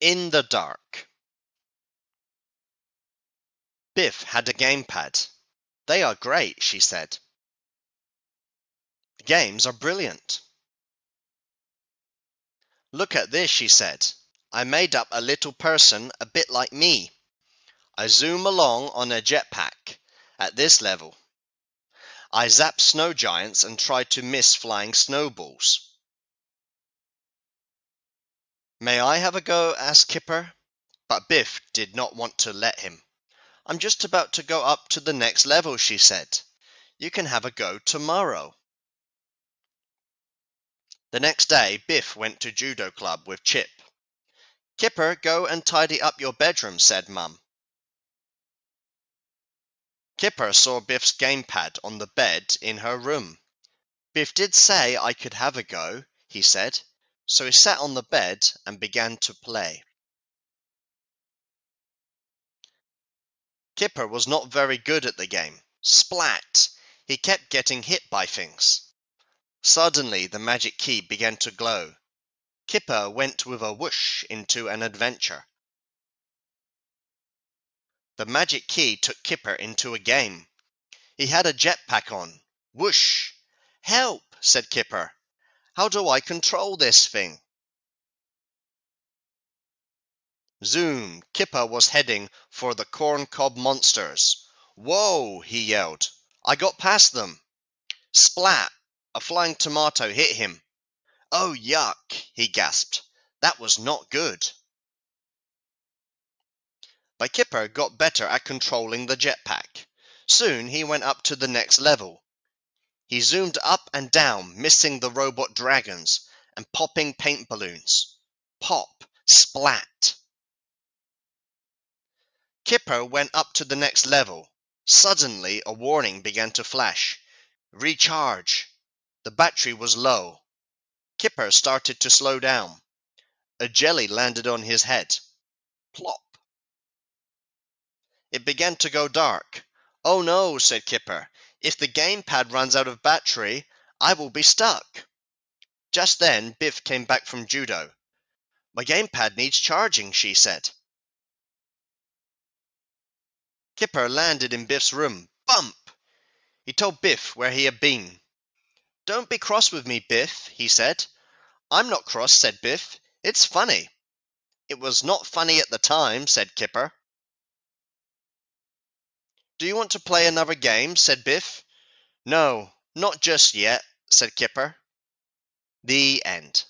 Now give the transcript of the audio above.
In the dark. Biff had a gamepad. They are great, she said. The games are brilliant. Look at this, she said. I made up a little person a bit like me. I zoom along on a jetpack at this level. I zap snow giants and try to miss flying snowballs. May I have a go? asked Kipper. But Biff did not want to let him. I'm just about to go up to the next level, she said. You can have a go tomorrow. The next day, Biff went to judo club with Chip. Kipper, go and tidy up your bedroom, said Mum. Kipper saw Biff's gamepad on the bed in her room. Biff did say I could have a go, he said so he sat on the bed and began to play. Kipper was not very good at the game. Splat! He kept getting hit by things. Suddenly the magic key began to glow. Kipper went with a whoosh into an adventure. The magic key took Kipper into a game. He had a jetpack on. Whoosh! Help! said Kipper. How do I control this thing? Zoom! Kipper was heading for the corncob monsters. Whoa! he yelled. I got past them. Splat! A flying tomato hit him. Oh, yuck! he gasped. That was not good. But Kipper got better at controlling the jetpack. Soon he went up to the next level. He zoomed up and down, missing the robot dragons and popping paint balloons. Pop, splat. Kipper went up to the next level. Suddenly, a warning began to flash. Recharge. The battery was low. Kipper started to slow down. A jelly landed on his head. Plop. It began to go dark. Oh no, said Kipper. If the gamepad runs out of battery, I will be stuck. Just then, Biff came back from judo. My gamepad needs charging, she said. Kipper landed in Biff's room. Bump! He told Biff where he had been. Don't be cross with me, Biff, he said. I'm not cross, said Biff. It's funny. It was not funny at the time, said Kipper. Do you want to play another game? said Biff. No, not just yet, said Kipper. The end.